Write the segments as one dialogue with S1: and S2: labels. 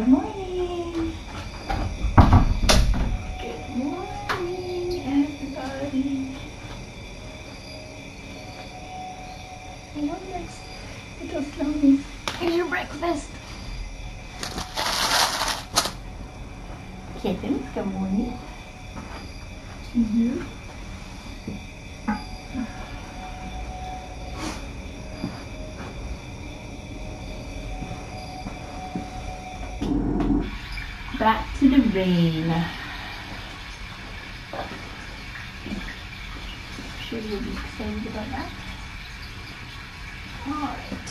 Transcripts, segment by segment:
S1: Good morning. Good morning, everybody. Hello, next little snowmies. Here's your breakfast. Kittens, good morning. Mm-hmm. Back rain. Sure you'll be excited about that. Alright.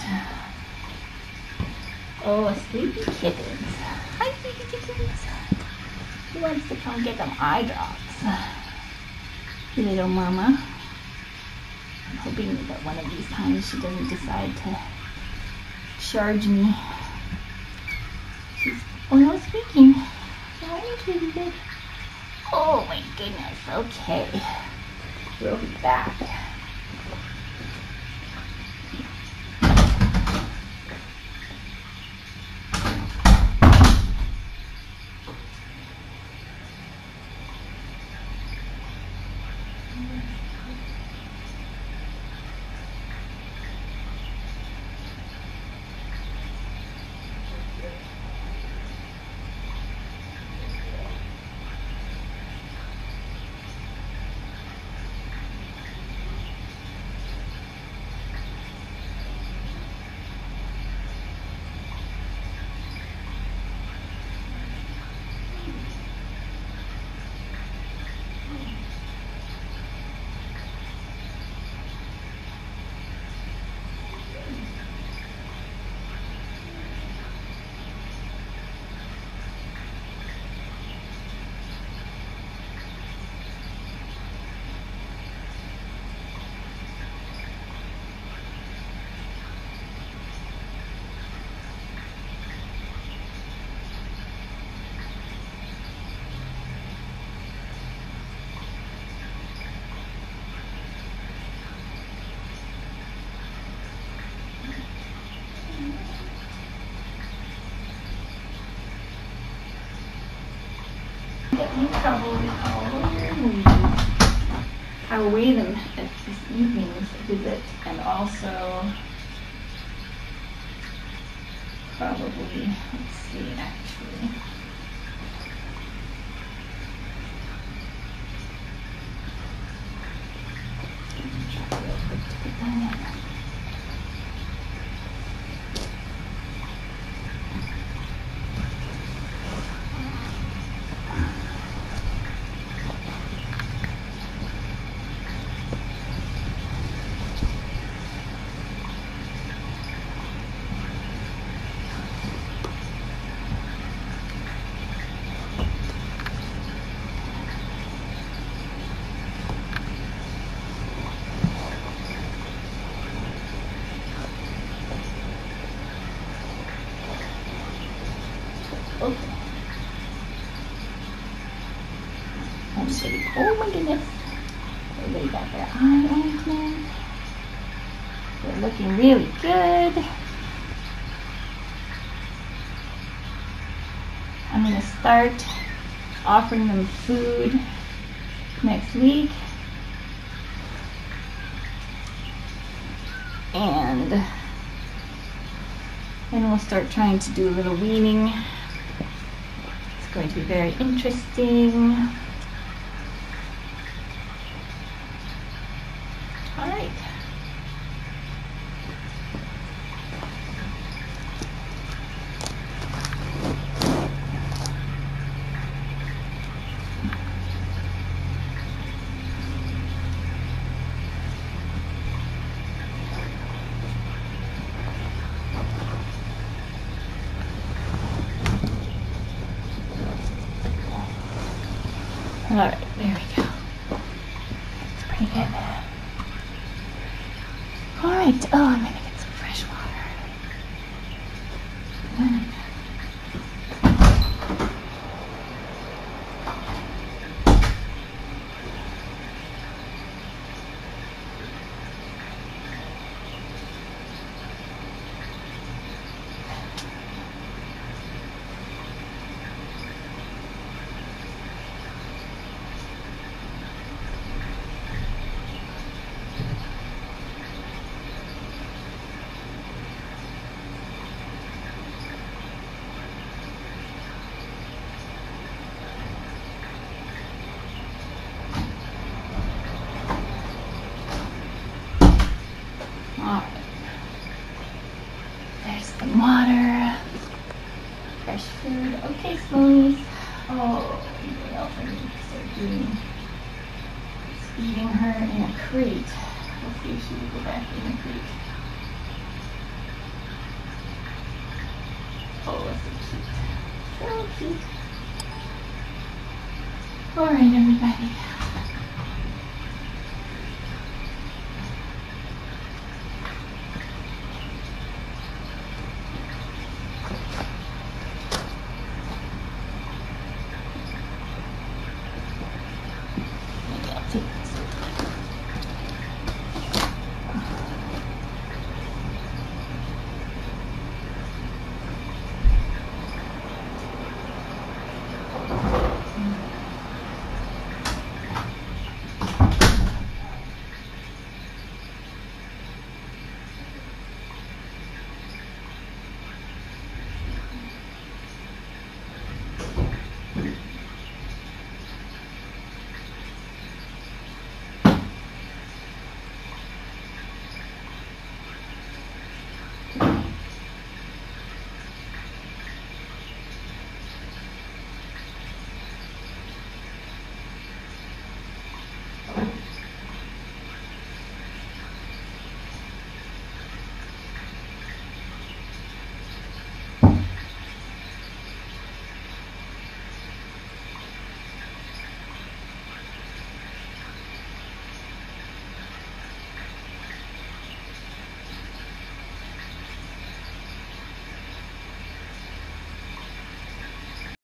S1: Oh, sleepy kittens. Hi, sleepy kittens. Who wants to come get them eye drops? Little mama. I'm hoping that one of these times she doesn't decide to charge me. She's oh no speaking. Oh my goodness. Okay. We'll be back. With Halloween. Halloween and at this evening's visit, and also probably, let's see, actually. Okay. I'm sitting. Oh my goodness. Everybody got their eye ointment. They're looking really good. I'm going to start offering them food next week. And then we'll start trying to do a little weaning. Going to be very interesting. All right. All right, there we go. It's pretty good. All right. Oh, I'm gonna get some fresh water. fresh food. Okay, Spoonies. Oh, need to start doing? Feeding her in a crate. Hopefully she will go back in the crate. Oh, that's so cute. So cute. Alright, everybody.